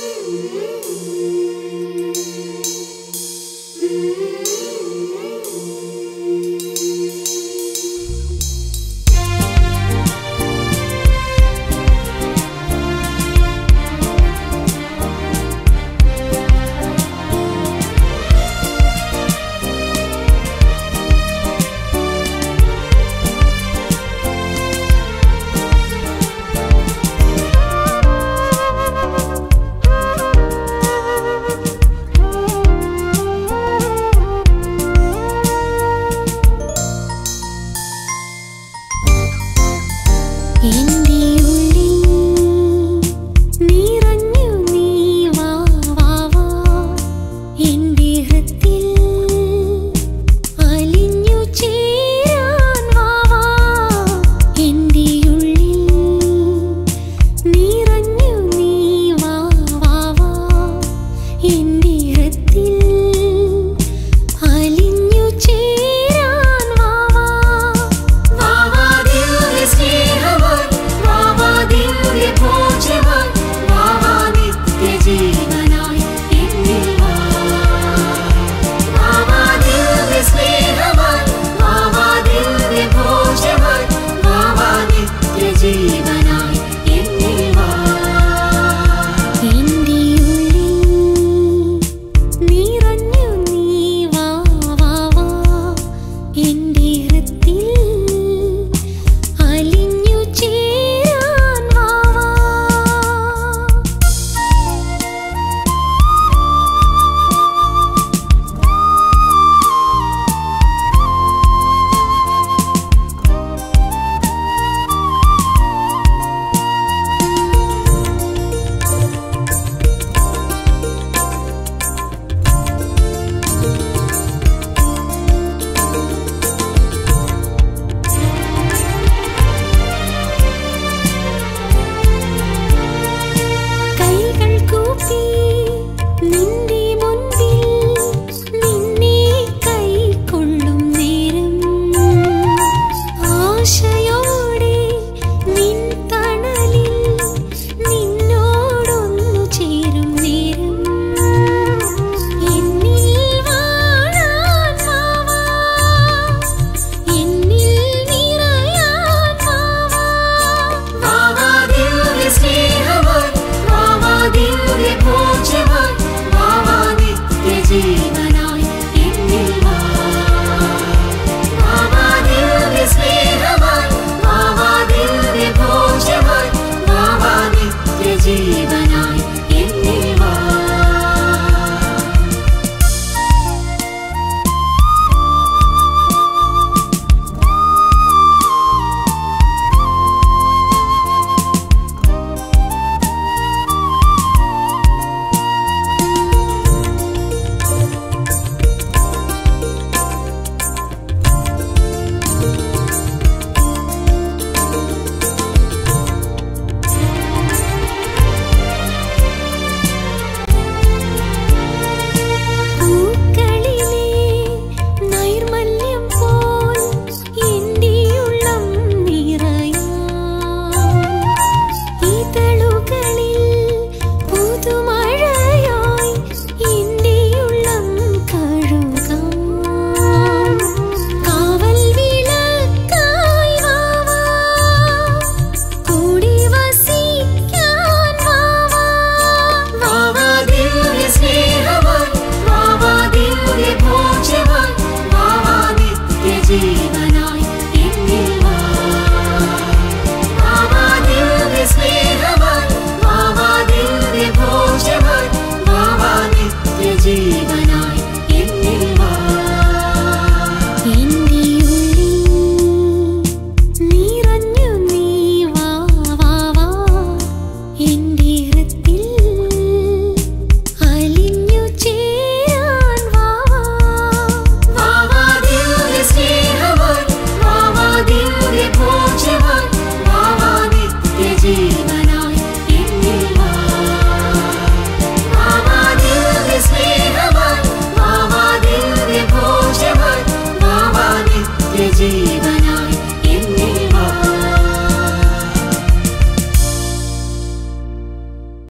Música Even